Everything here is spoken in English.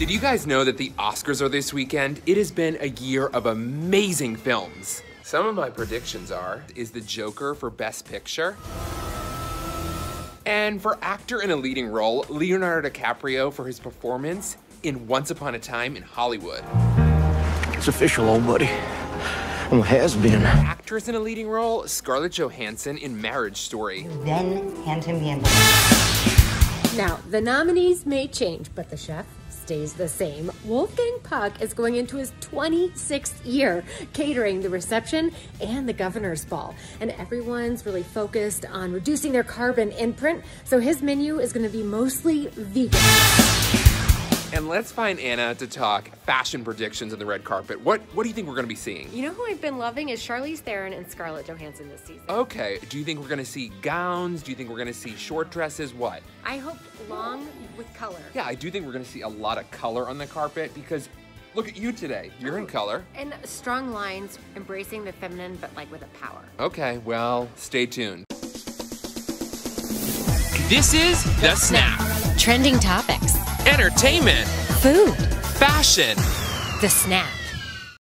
Did you guys know that the Oscars are this weekend? It has been a year of amazing films. Some of my predictions are, is the Joker for Best Picture? And for actor in a leading role, Leonardo DiCaprio for his performance in Once Upon a Time in Hollywood. It's official, old buddy. Well, has been. Actress in a leading role, Scarlett Johansson in Marriage Story. Then hand him the envelope. Now, the nominees may change, but the chef stays the same. Wolfgang Puck is going into his 26th year catering the reception and the governor's ball. And everyone's really focused on reducing their carbon imprint, so his menu is going to be mostly vegan. And let's find Anna to talk fashion predictions on the red carpet. What what do you think we're going to be seeing? You know who I've been loving is Charlize Theron and Scarlett Johansson this season. Okay, do you think we're going to see gowns? Do you think we're going to see short dresses? What? I hope long with color. Yeah, I do think we're going to see a lot of color on the carpet because look at you today. You're in oh, color. And strong lines, embracing the feminine, but like with a power. Okay, well, stay tuned. This is The Snap. Trending topics, Entertainment, food, fashion. the snap.